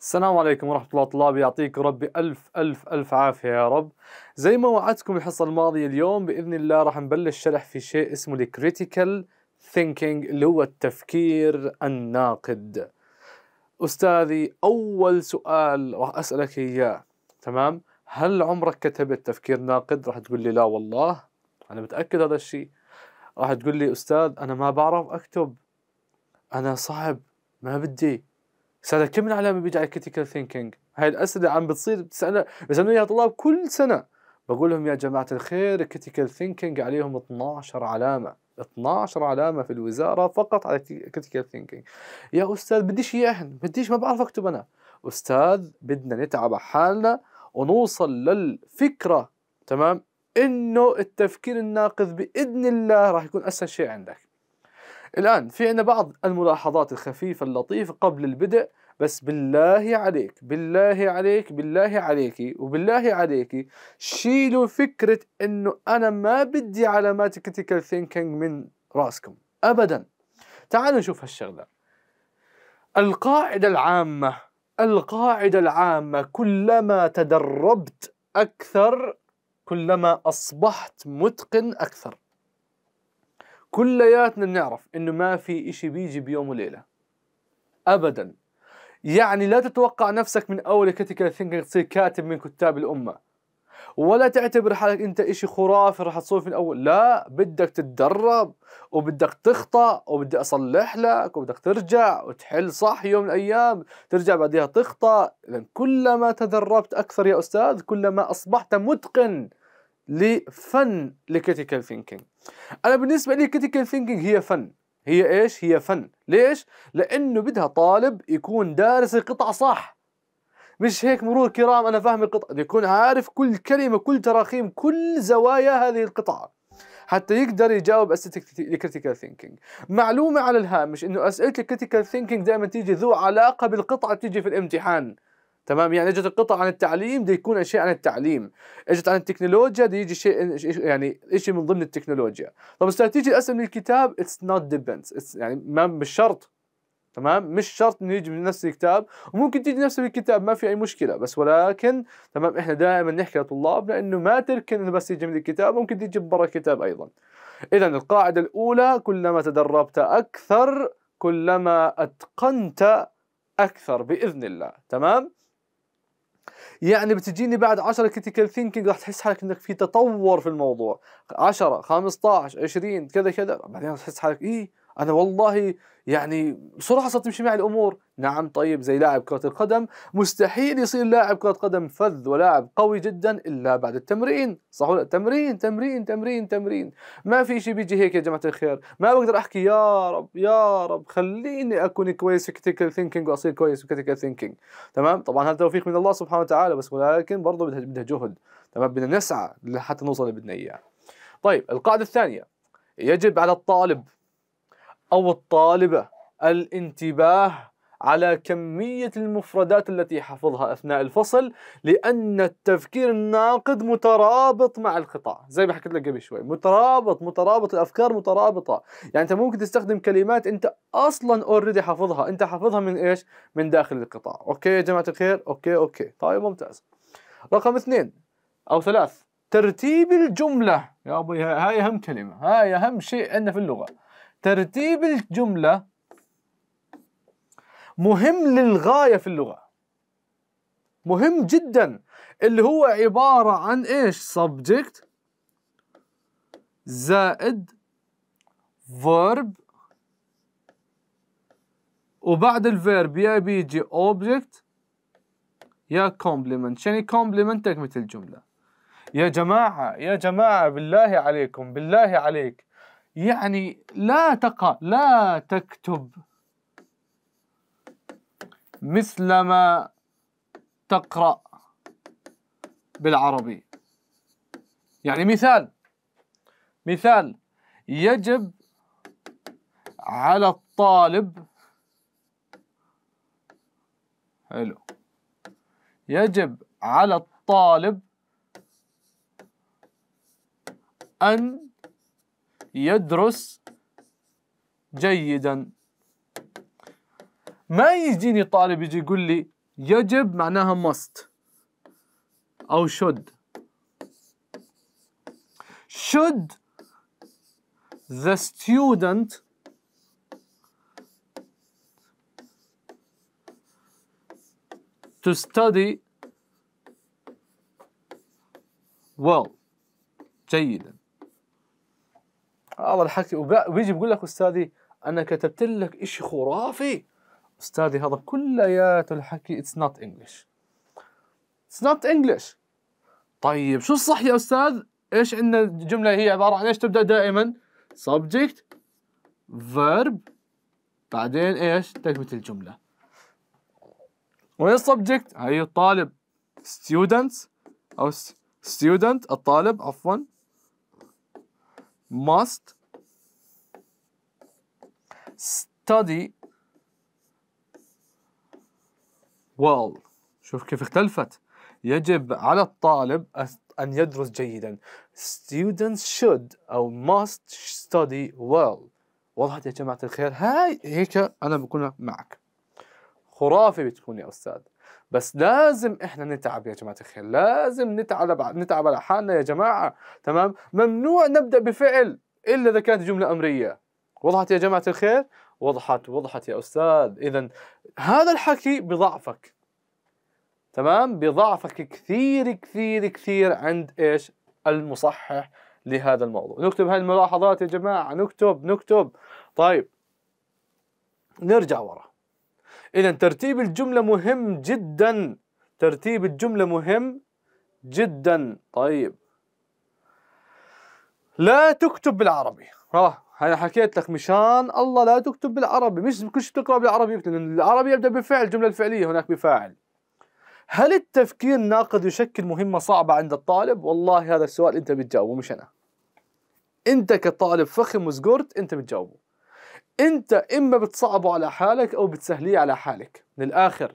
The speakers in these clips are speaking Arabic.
السلام عليكم ورحمة الله طلاب يعطيك ربي ألف ألف ألف عافية يا رب. زي ما وعدتكم الحصة الماضية اليوم بإذن الله راح نبلش شرح في شيء اسمه ال critical thinking اللي هو التفكير الناقد. أستاذي أول سؤال راح أسألك إياه. تمام؟ هل عمرك كتبت تفكير ناقد؟ راح تقول لي لا والله أنا متأكد هذا الشيء. راح تقول لي أستاذ أنا ما بعرف أكتب. أنا صعب ما بدي. أستاذ كم من علامه بيجي على ال critical thinking هاي الأسئلة عم بتصير بتسالنا بيسالوني إياها طلاب كل سنة. بقول لهم يا جماعة الخير ال critical thinking عليهم 12 علامة. 12 علامة في الوزارة فقط على ال critical thinking يا أستاذ بديش اياهن بديش ما بعرف أكتب أنا. أستاذ بدنا نتعب حالنا ونوصل للفكرة. تمام؟ إنه التفكير الناقد بإذن الله راح يكون أسهل شيء عندك. الآن في عندنا بعض الملاحظات الخفيفة اللطيفة قبل البدء بس بالله عليك بالله عليك بالله عليك وبالله عليك شيلوا فكرة إنه أنا ما بدي علامات critical thinking من رأسكم ابدا. تعالوا نشوف هالشغلة. القاعدة العامة القاعدة العامة كلما تدربت أكثر كلما أصبحت متقن أكثر. كلياتنا بنعرف إنه ما في إشي بيجي بيوم وليلة. ابدا. يعني لا تتوقع نفسك من أول critical thinking تصير كاتب من كتاب الأمة. ولا تعتبر حالك أنت إشي خرافي راح تصير في الأول. لا بدك تتدرب وبدك تخطأ وبدي أصلح لك وبدك ترجع وتحل صح يوم من الأيام ترجع بعدها تخطأ. اذا كلما تدربت أكثر يا أستاذ كلما أصبحت متقن لفن ال critical thinking أنا بالنسبة لي critical thinking هي فن. هي إيش؟ هي فن. ليش؟ لأنه بدها طالب يكون دارس القطعه صح. مش هيك مرور كرام أنا فاهم القطعه يكون عارف كل كلمة كل تراخيم كل زوايا هذه القطعه حتى يقدر يجاوب اسئله ال critical thinking معلومة على الهامش إنه أسئلة ال critical thinking دائما تيجي ذو علاقة بالقطعه تيجي في الامتحان. تمام؟ يعني إجت القطع عن التعليم بده يكون شيء عن التعليم. إجت عن التكنولوجيا بده يجي شيء يعني شيء من ضمن التكنولوجيا. طب أستاذ تيجي الاسئله من الكتاب it's not depends يعني ما مش شرط. تمام؟ مش شرط إنه يجي من نفس الكتاب. وممكن تيجي نفس الكتاب ما في أي مشكلة. بس ولكن تمام؟ إحنا دائما نحكي لطلابنا انه ما تركن إنه بس يجي من الكتاب ممكن تيجي من برا الكتاب أيضا. اذا القاعدة الأولى كلما تدربت أكثر كلما أتقنت أكثر بإذن الله. تمام؟ يعني بتجيني بعد 10 critical thinking راح تحس حالك إنك في تطور في الموضوع. 10 15 20 كذا كذا. بعدين تحس حالك إيه؟ أنا والله يعني بسرعة صارت تمشي معي الأمور. نعم طيب زي لاعب كرة القدم. مستحيل يصير لاعب كرة قدم فذ ولاعب قوي جدا إلا بعد التمرين. صح ولا تمرين تمرين تمرين تمرين. ما في شيء بيجي هيك يا جماعة الخير. ما بقدر أحكي يا رب يا رب خليني أكون كويس في critical thinking وأصير كويس في critical thinking تمام؟ طبعا هذا توفيق من الله سبحانه وتعالى بس ولكن برضه بدها جهد. تمام؟ بدنا نسعى لحتى نوصل اللي بدنا إياه. طيب القاعدة الثانية. يجب على الطالب أو الطالبة الانتباه على كمية المفردات التي حفظها أثناء الفصل لأن التفكير الناقد مترابط مع القطع زي ما حكيت لك قبل شوي مترابط مترابط الأفكار مترابطة. يعني أنت ممكن تستخدم كلمات أنت أصلا already حافظها. أنت حافظها من إيش؟ من داخل القطع okay يا جماعة الخير؟ okay okay. طيب ممتاز. رقم اثنين أو ثلاث ترتيب الجملة. يا أبوي هاي أهم كلمة. هاي أهم شيء عندنا في اللغة. ترتيب الجملة مهم للغاية في اللغة. مهم جدا. اللي هو عبارة عن إيش؟ subject زائد verb وبعد الفيرب يا بيجي object يا complement. شنو complement تكملة الجملة يا جماعة يا جماعة بالله عليكم بالله عليك. يعني لا تقع لا تكتب مثل ما تقرأ بالعربي. يعني مثال مثال يجب على الطالب حلو يجب على الطالب أن يدرس جيدا. ما يجيني طالب يجي يقول لي يجب معناها must أو should. Should the student to study well. جيدا. هذا الحكي وبيجي بيقول لك أستاذي أنا كتبت لك إشي خرافي. أستاذي هذا كلياته الحكي it's not English It's not English طيب شو الصح يا أستاذ؟ إيش عندنا الجملة هي عبارة عن إيش تبدأ دائما؟ Subject verb بعدين إيش؟ تكمله الجملة. وين ال subject؟ هي الطالب. Students أو student الطالب عفوا. Must study well. شوف كيف اختلفت. يجب على الطالب أن يدرس جيدا. Students should أو must study well. وضحت يا جماعة الخير؟ هاي هيك أنا بكون معك. خرافي بتكون يا أستاذ. بس لازم إحنا نتعب يا جماعة الخير لازم نتعب نتعب على حالنا يا جماعة تمام؟ ممنوع نبدأ بفعل إلا إذا كانت جملة أمرية. وضحت يا جماعة الخير؟ وضحت وضحت يا أستاذ. اذا هذا الحكي بضعفك تمام؟ بضعفك كثير كثير كثير عند إيش؟ المصحح لهذا الموضوع. نكتب هاي الملاحظات يا جماعة نكتب نكتب. طيب نرجع ورا. إذا ترتيب الجملة مهم جدا. ترتيب الجملة مهم جدا. طيب. لا تكتب بالعربي. ها أنا حكيت لك مشان الله لا تكتب بالعربي. مش كل شيء تقرأ بالعربي لأن العربي يبدأ بفعل الجملة الفعلية هناك بفاعل. هل التفكير الناقد يشكل مهمة صعبة عند الطالب؟ والله هذا السؤال أنت بتجاوبه مش أنا. أنت كطالب فخم وزقرت أنت بتجاوبه. انت اما بتصعبه على حالك أو بتسهليه على حالك. من الآخر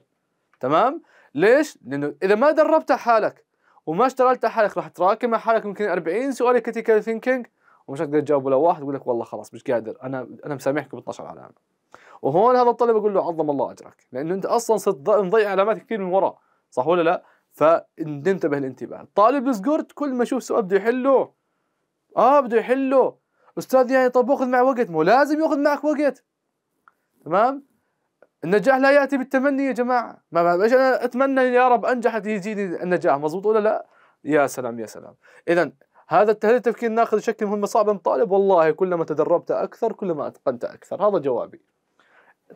تمام؟ ليش؟ لأنه إذا ما دربت حالك وما اشتغلت حالك راح تراكم على حالك يمكن 40 سؤال critical thinking ومش هتقدر تجاوب ولا واحد يقول لك والله خلاص مش قادر أنا أنا مسامحك ب 12 علامه وهون هذا الطالب يقول له عظم الله أجرك لأنه أنت أصلا صرت مضيع علامات كثير من ورا صح ولا لا؟ فانتبه الانتباه الطالب الزقرت كل ما يشوف سؤال بده يحله آه بده يحله. أستاذ يعني طب باخذ معي وقت؟ مو لازم يأخذ معك وقت. تمام؟ النجاح لا يأتي بالتمني يا جماعة. ما إيش أنا أتمنى يا رب انجح يجيني النجاح. مضبوط ولا لا؟ يا سلام يا سلام. اذا هذا التفكير الناخذ يشكل مهمه صعبه من طالب. والله كلما تدربت أكثر كلما أتقنت أكثر. هذا جوابي.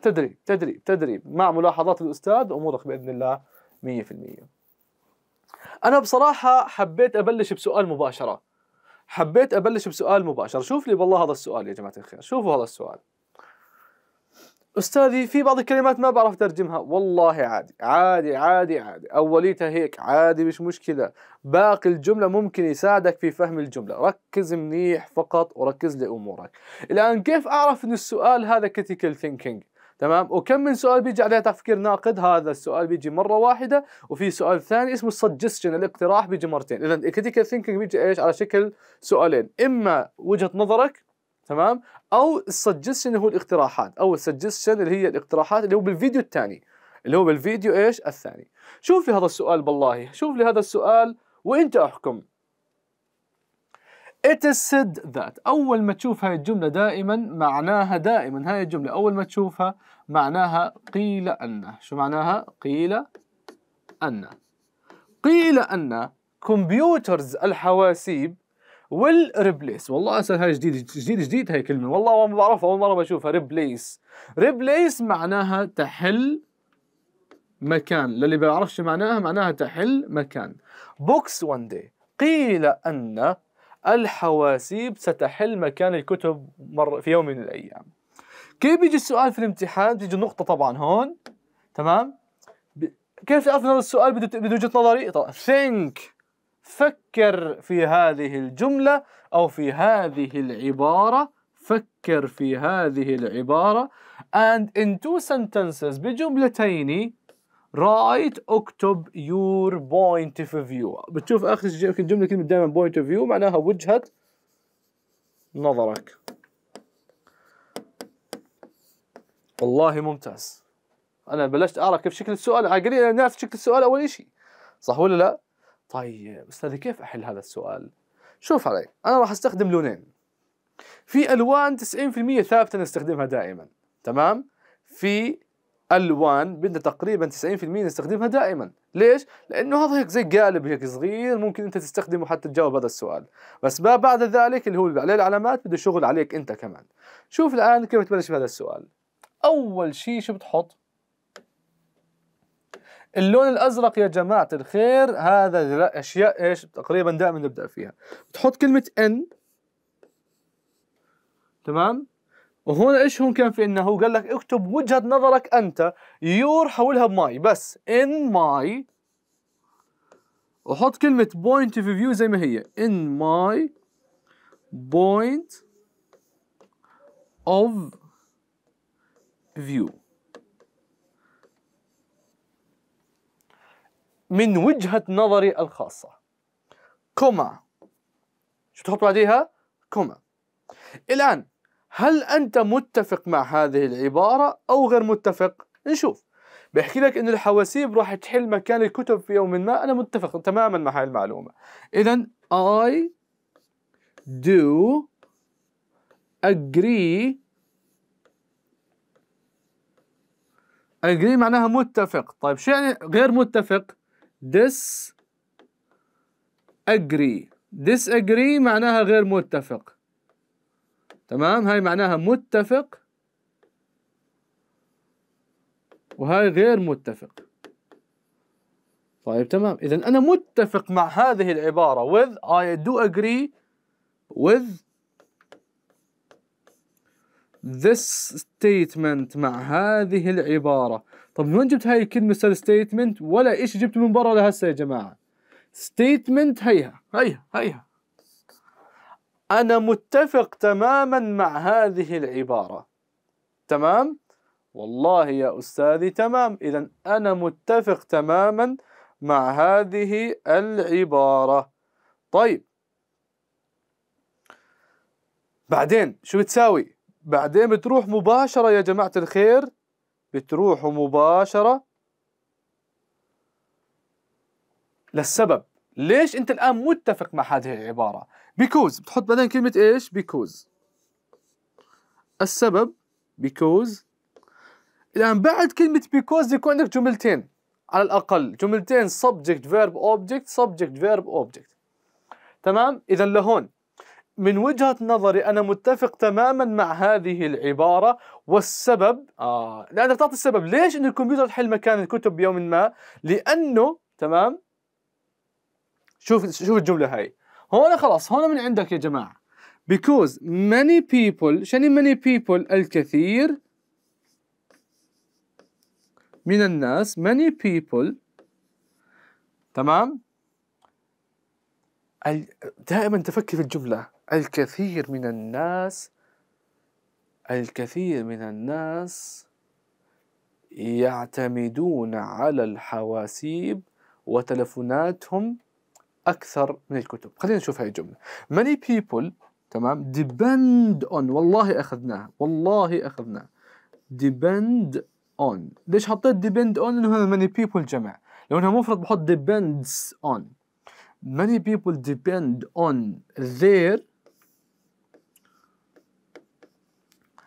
تدريب تدريب تدريب. مع ملاحظات الأستاذ أمورك بإذن الله 100% أنا بصراحة حبيت أبلش بسؤال مباشرة. حبيت أبلش بسؤال مباشر. شوف لي والله هذا السؤال يا جماعة الخير. شوفوا هذا السؤال. أستاذي في بعض الكلمات ما بعرف ترجمها والله عادي عادي عادي عادي. أوليتها هيك عادي مش مشكلة. باقي الجملة ممكن يساعدك في فهم الجملة. ركز منيح فقط وركز لأمورك. الآن كيف أعرف إن السؤال هذا critical thinking تمام؟ وكم من سؤال بيجي عليه تفكير ناقد؟ هذا السؤال بيجي مرة واحدة وفي سؤال ثاني اسمه ال suggestion الاقتراح بيجي مرتين. اذا ال critical thinking بيجي إيش؟ على شكل سؤالين. إما وجهة نظرك تمام؟ أو ال suggestion هو الاقتراحات أو ال suggestion اللي هي الاقتراحات اللي هو بالفيديو الثاني. اللي هو بالفيديو إيش؟ الثاني. شوف لي هذا السؤال بالله. شوف لي هذا السؤال وإنت أحكم. It is said that أول ما تشوف هاي الجملة دائما معناها دائما. هاي الجملة أول ما تشوفها معناها قيل أن. شو معناها؟ قيل أن. قيل أن كمبيوترز الحواسيب will replace. والله أسأل هاي جديد جديد جديد هاي كلمة. والله ما بعرفها أول مرة بشوفها. replace. replace معناها تحل مكان. للي بيعرفش معناها معناها تحل مكان. books one day. قيل أن الحواسيب ستحل مكان الكتب مر في يوم من الأيام. كيف بيجي السؤال في الامتحان؟ بتيجي النقطة طبعا هون تمام؟ كيف هذا السؤال بده وجهة نظري؟ think فكر في هذه الجملة أو في هذه العبارة فكر في هذه العبارة. and in two sentences بجملتين رأيت اكتب your point of view بتشوف آخر الجمله كلمة دائما point of view معناها وجهة نظرك. والله ممتاز. أنا بلشت اقرا كيف شكل السؤال. عقلي أنا نعرف شكل السؤال أول شيء صح ولا لا؟ طيب أستاذي كيف أحل هذا السؤال؟ شوف علي أنا راح أستخدم لونين. في ألوان 90% ثابتة نستخدمها دائما. تمام؟ في الوان بدنا تقريبا 90% نستخدمها دائما. ليش؟ لأنه هذا هيك زي قالب هيك صغير ممكن أنت تستخدمه حتى تجاوب هذا السؤال. بس ما بعد ذلك اللي هو اللي عليه العلامات بده شغل عليك أنت كمان. شوف الآن كيف تبلش بهذا السؤال. أول شيء شو بتحط؟ اللون الأزرق يا جماعة الخير هذا أشياء إيش؟ تقريبا دائما نبدأ فيها. بتحط كلمة in تمام؟ وهون إيش هون كان في إنه هو قال لك اكتب وجهة نظرك أنت. your حولها ب my. بس in my. وحط كلمة point of view زي ما هي. in my point of view من وجهة نظري الخاصة. كوما. شو تحط بعديها؟ كوما. الآن هل أنت متفق مع هذه العبارة أو غير متفق؟ نشوف. بيحكي لك انه الحواسيب راح تحل مكان الكتب في يوم ما. أنا متفق تماما مع هاي المعلومة. اذا I do agree. Agree معناها متفق. طيب شو يعني غير متفق؟ Dis agree. Disagree معناها غير متفق. تمام؟ هاي معناها متفق. وهاي غير متفق. طيب تمام. اذا أنا متفق مع هذه العبارة with I do agree with this statement مع هذه العبارة. طب من وين جبت هاي الكلمة statement ولا إيش جبت من برا لهسه يا جماعة؟ statement هيها هيها هيها. أنا متفق تماما مع هذه العبارة. تمام؟ والله يا أستاذي تمام. إذا أنا متفق تماما مع هذه العبارة. طيب. بعدين شو بتساوي؟ بعدين بتروح مباشرة يا جماعة الخير؟ بتروحوا مباشرة للسبب. ليش انت الآن متفق مع هذه العبارة؟ Because بتحط بعدين كلمة إيش؟ Because. السبب because. الآن بعد كلمة because يكون عندك جملتين. على الأقل جملتين subject verb object subject verb object. تمام؟ اذا لهون. من وجهة نظري أنا متفق تماما مع هذه العبارة. والسبب آه لأنك تعطي السبب. ليش إن الكمبيوتر تحل مكان الكتب بيوم ما؟ لأنه تمام؟ شوف شوف الجملة هاي. هون خلاص هون من عندك يا جماعة. Because many people شنو many people الكثير من الناس many people تمام؟ دائما تفكر في الجملة. الكثير من الناس الكثير من الناس يعتمدون على الحواسيب وتلفوناتهم أكثر من الكتب. خلينا نشوف هاي الجملة. Many people تمام؟ depend on. والله أخذناها. والله أخذناها. depend on. ليش حطيت depend on لأنه هذا many people جمع. لو أنها مفرد بحط depends on. Many people depend on their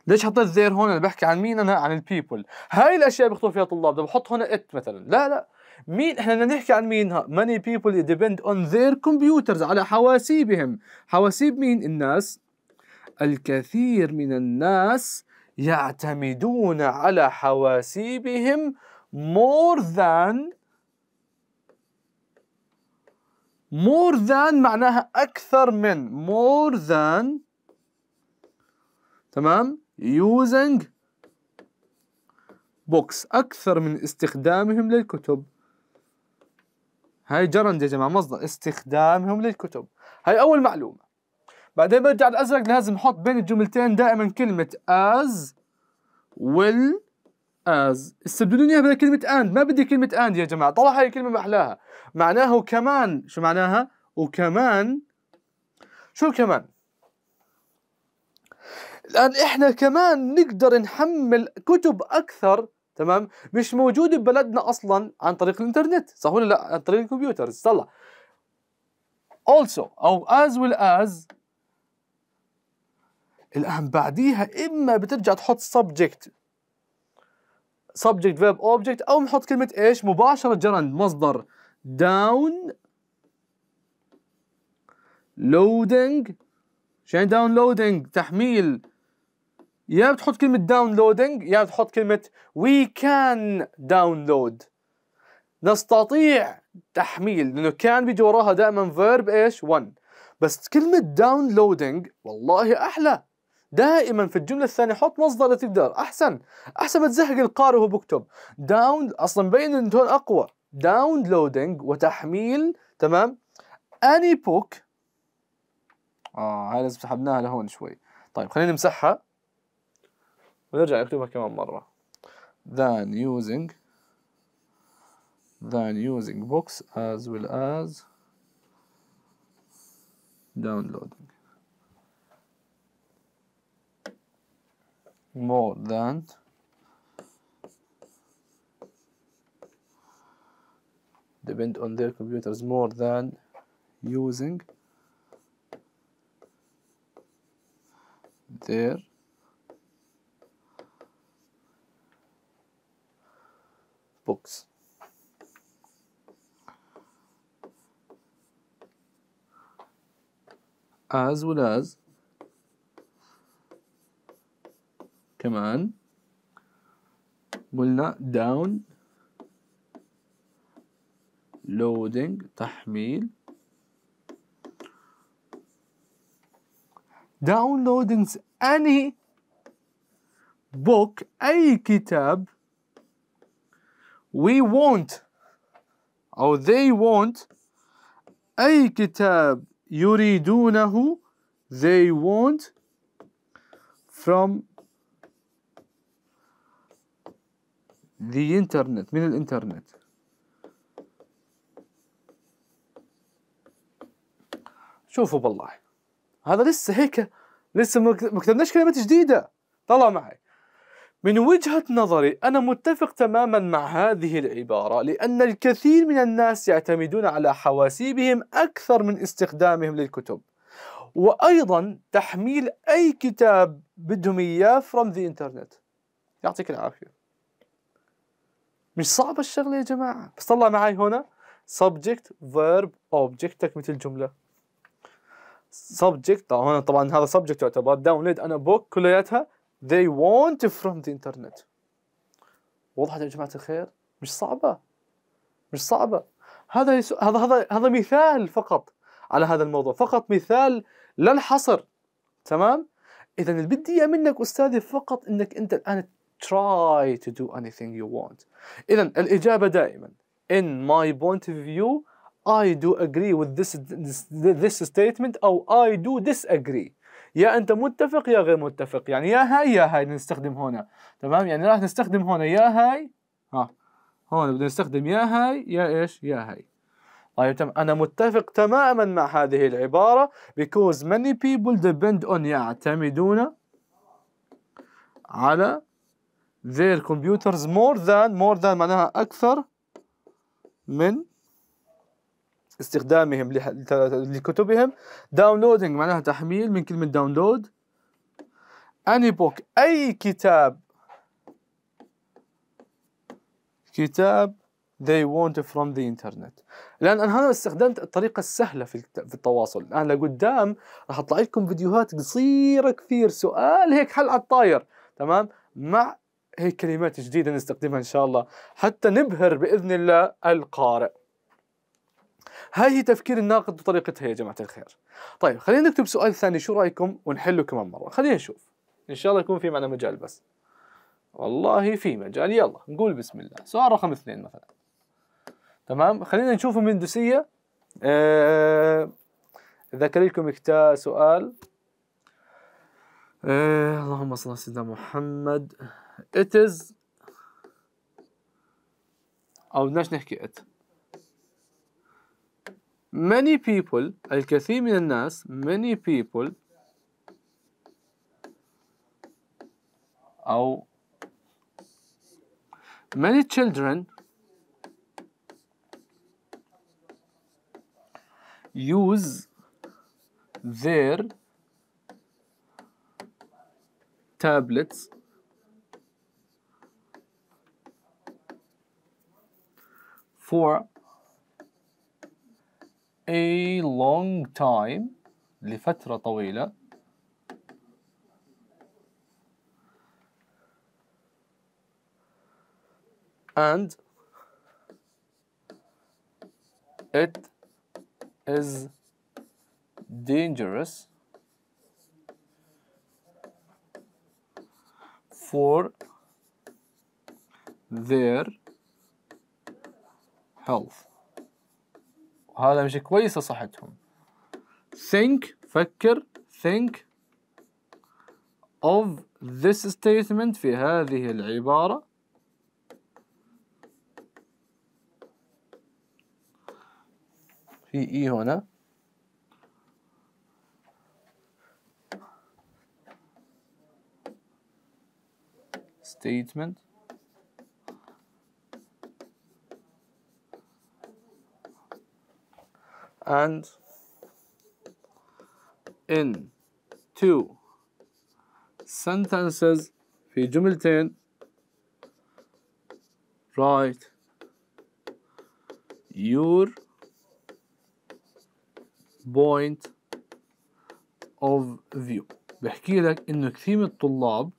ليش حطيت their هون؟ أنا بحكي عن مين؟ أنا عن البيبل هاي الأشياء بيخطوا فيها طلاب. بدي بحط هنا ات مثلا. لا لا. مين إحنا بدنا نحكي عن مين؟ many people depend on their computers على حواسيبهم. حواسيب مين؟ الناس. الكثير من الناس يعتمدون على حواسيبهم more than more than معناها أكثر من more than تمام؟ using books أكثر من استخدامهم للكتب. هاي جرند يا جماعة مصدر استخدامهم للكتب. هاي أول معلومة. بعدين برجع الأزرق لازم نحط بين الجملتين دائما كلمة as will as. استبدلوني إياها بكلمة and. ما بدي كلمة and يا جماعة طلع هاي الكلمة محلاها معناها وكمان شو معناها؟ وكمان شو كمان؟ الآن إحنا كمان نقدر نحمل كتب أكثر تمام؟ مش موجود ببلدنا أصلا عن طريق الإنترنت. صح ولا لا؟ عن طريق الكمبيوتر. طلع also أو as well as الآن بعديها إما بترجع تحط subject. subject verb object أو نحط كلمة إيش؟ مباشرة جرند مصدر. downloading. شو downloading تحميل. يا بتحط كلمة downloading يا بتحط كلمة we can download. نستطيع تحميل لأنه كان بيجي وراها دائما verb إيش؟ 1 بس كلمة downloading والله أحلى. دائما في الجملة الثانية حط مصدر اللي تقدر. أحسن. أحسن ما تزهق القارئ وهو بكتب down أصلا مبين هون أقوى. downloading وتحميل تمام؟ Any book. آه هاي لازم سحبناها لهون شوي. طيب خلينا نمسحها ونرجع نكتبها كمان مرة than using than using books as well as downloading more than depend on their computers more than using their books. as well as كمان قلنا down loading تحميل downloading any book أي كتاب we want أو they want أي كتاب يريدونه they want from the internet من الإنترنت. شوفوا بالله. هذا لسه هيك لسه ما كتبناش كلمات جديدة. طلع معي. من وجهة نظري أنا متفق تماما مع هذه العبارة لأن الكثير من الناس يعتمدون على حواسيبهم أكثر من استخدامهم للكتب. وأيضا تحميل أي كتاب بدهم إياه from the internet. يعطيك العافية. مش صعبة الشغلة يا جماعة. بس طلع معي هنا subject verb object تكملة الجملة subject طبعا طبعا هذا subject يعتبر. download أنا book كلياتها. They want from the internet. وضحت يا جماعة الخير؟ مش صعبة. مش صعبة. هذا يسو... هذا هذا هذا مثال فقط على هذا الموضوع. فقط مثال لا الحصر تمام؟ اذا اللي بدي إياه منك أستاذي فقط إنك أنت الآن try to do anything you want. اذا الإجابة دائما. In my point of view I do agree with this this, this statement أو I do disagree. يا أنت متفق يا غير متفق. يعني يا هاي يا هاي نستخدم هنا. تمام؟ يعني راح نستخدم هنا يا هاي. ها هون بدنا نستخدم يا هاي يا إيش؟ يا هاي. طيب تمام أنا متفق تماما مع هذه العبارة. Because many people depend on يعتمدون على their computers more than more than معناها أكثر من استخدامهم لكتبهم. downloading معناها تحميل من كلمة download any book أي كتاب. كتاب they want from the internet. لأن أنا هنا استخدمت الطريقة السهلة في في التواصل. الآن لقدام راح أطلع لكم فيديوهات قصيرة كثير. سؤال هيك حل على الطاير. تمام؟ مع هيك كلمات جديدة نستخدمها إن شاء الله. حتى نبهر بإذن الله القارئ. هاي هي تفكير الناقد بطريقتها يا جماعة الخير. طيب خلينا نكتب سؤال ثاني شو رأيكم؟ ونحله كمان مرة. خلينا نشوف. إن شاء الله يكون في معنا مجال بس. والله في مجال. يلا نقول بسم الله. سؤال رقم اثنين مثلا. تمام؟ خلينا نشوفه من دوسية. آه ذكر لكم كتاب سؤال. آه اللهم صل على سيدنا محمد. It is أو بدناش نحكي it. many people الكثير من الناس many people أو many children use their tablets for a long time لفترة طويلة and it is dangerous for their health هذا مش كويس لصحتهم. Think فكر think of this statement في هذه العبارة. في اي هنا. Statement. And in. Two. Sentences في جملتين. Write your point of view. بحكي لك إنه كثير من الطلاب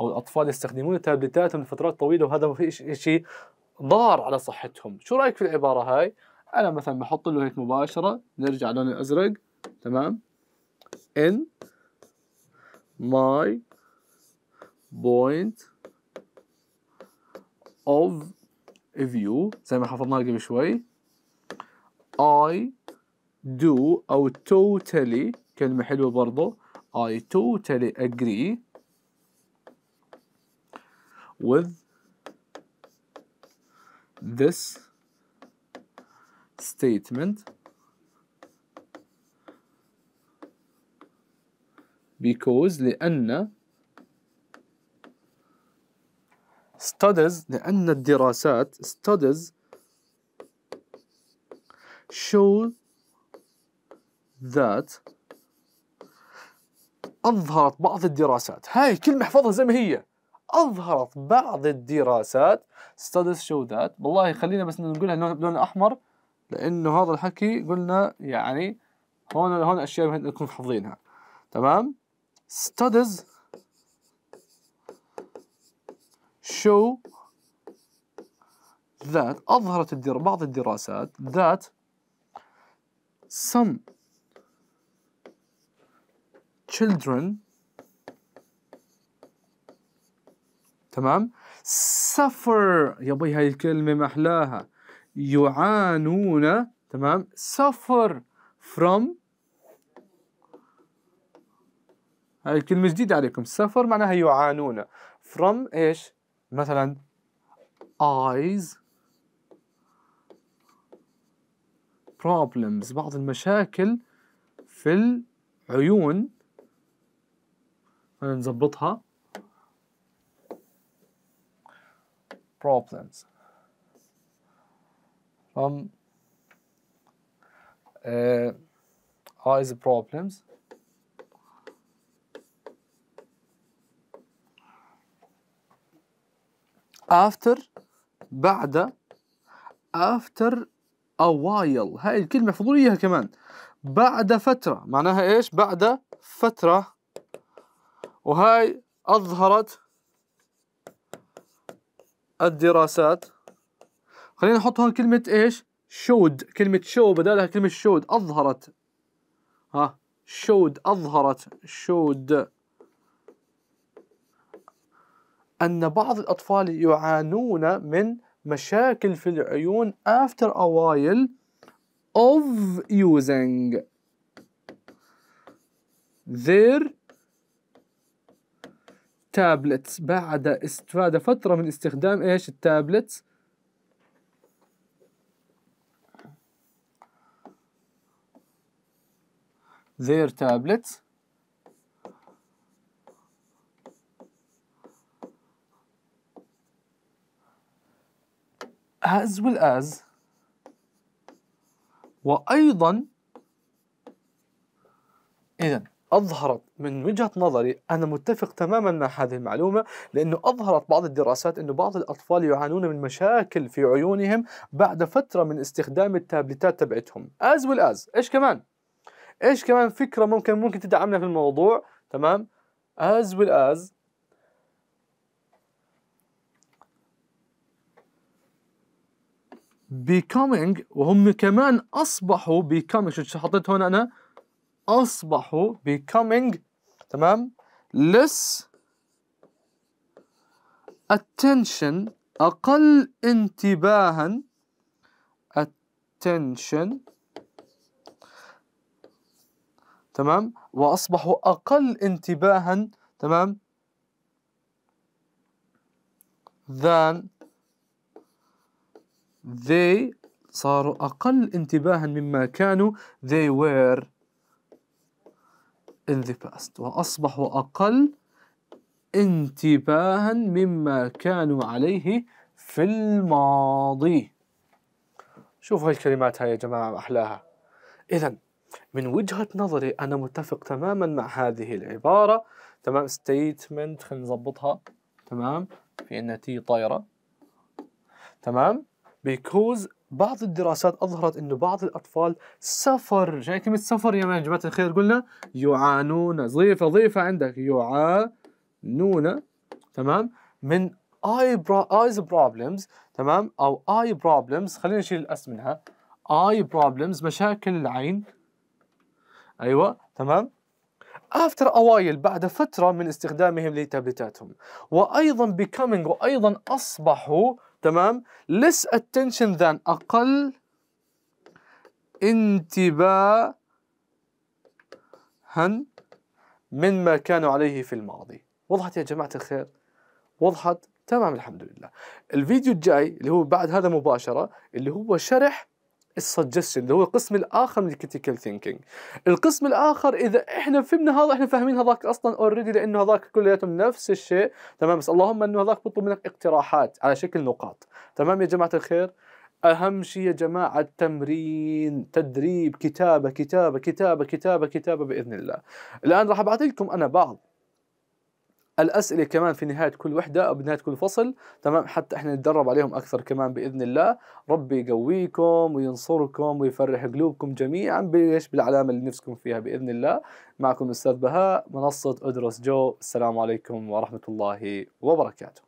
أو الأطفال يستخدمون تابلتاتهم لفترات طويلة وهذا في شيء ضار على صحتهم. شو رأيك في العبارة هاي؟ أنا مثلا بحط له هيك مباشرة نرجع لون الأزرق تمام؟ in my point of view زي ما حفظناه قبل شوي. I do أو totally كلمة حلوة برضو. I totally agree with this statement. Because لأن studies لأن الدراسات studies show that أظهرت بعض الدراسات. هاي كلمة احفظها زي ما هي. أظهرت بعض الدراسات. Studies show that. والله خلينا بس نقولها بلون أحمر. لأنه هذا الحكي قلنا يعني هون هون أشياء نكون حافظينها تمام؟ Studies show that أظهرت الدر بعض الدراسات that some children تمام؟ suffer يا بي هاي الكلمة محلاها يعانون تمام؟ suffer from هاي الكلمة جديدة عليكم. suffer معناها يعانون. From إيش؟ مثلا eyes problems بعض المشاكل في العيون. نظبطها. problems. From uh, eyes problems? After بعد after a while. هاي الكلمة احفظوا إياها كمان. بعد فترة. معناها إيش؟ بعد فترة. وهاي أظهرت الدراسات. خلينا نحط هون كلمة إيش؟ شود. كلمة شو بدالها كلمة شود. أظهرت. ها؟ شود. أظهرت. شود. أن بعض الأطفال يعانون من مشاكل في العيون after a while of using. Their tablets. بعد استفادة فترة من استخدام إيش؟ التابلتس. Their tablets. As well as وأيضا إذا أظهرت من وجهة نظري أنا متفق تماما مع هذه المعلومة لأنه أظهرت بعض الدراسات أنه بعض الأطفال يعانون من مشاكل في عيونهم بعد فترة من استخدام التابلتات تبعتهم. As well as إيش كمان؟ إيش كمان فكرة ممكن ممكن تدعمنا في الموضوع؟ تمام؟ As well as becoming وهم كمان أصبحوا becoming. شو حطيت هون أنا؟ أصبحوا becoming. تمام؟ Less attention أقل انتباها. Attention. تمام؟ وأصبحوا أقل انتباها تمام؟ than they صاروا أقل انتباها مما كانوا they were in the past. وأصبحوا أقل انتباها مما كانوا عليه في الماضي. شوفوا هالكلمات هاي يا جماعة أحلاها. إذا من وجهة نظري أنا متفق تماما مع هذه العبارة. تمام؟ statement خلينا نظبطها تمام؟ في أنها تي طايرة. تمام؟ because بعض الدراسات أظهرت أنه بعض الأطفال سفر. جاي كلمة سفر يا جماعة الخير قلنا يعانون. ضيفة ضيفة عندك. يعانون. تمام؟ من اي ايز بروبلمز تمام؟ أو اي بروبلمز خلينا نشيل الأس منها. اي بروبلمز مشاكل العين. أيوه. تمام؟ After أوايل بعد فترة من استخدامهم لتابلتاتهم. وأيضا becoming وأيضا أصبحوا تمام؟ Less attention than أقل انتباها مما كانوا عليه في الماضي. وضحت يا جماعة الخير؟ وضحت تمام الحمد لله. الفيديو الجاي اللي هو بعد هذا مباشرة اللي هو شرح ال suggestion اللي هو القسم الآخر من ال critical thinking القسم الآخر إذا إحنا فهمنا هذا إحنا فاهمين هذاك أصلا already لأنه هذاك كلياتهم نفس الشيء. تمام بس اللهم إنه هذاك بيطلب منك اقتراحات على شكل نقاط. تمام يا جماعة الخير؟ أهم شيء يا جماعة التمرين تدريب كتابة كتابة كتابة كتابة كتابة بإذن الله. الآن راح أبعث لكم أنا بعض الأسئلة كمان في نهاية كل وحدة أو بنهاية كل فصل تمام؟ حتى إحنا نتدرب عليهم أكثر كمان بإذن الله. ربي يقويكم وينصركم ويفرح قلوبكم جميعا بإيش؟ بالعلامة اللي نفسكم فيها بإذن الله. معكم الأستاذ بهاء منصة أدرس جو. السلام عليكم ورحمة الله وبركاته.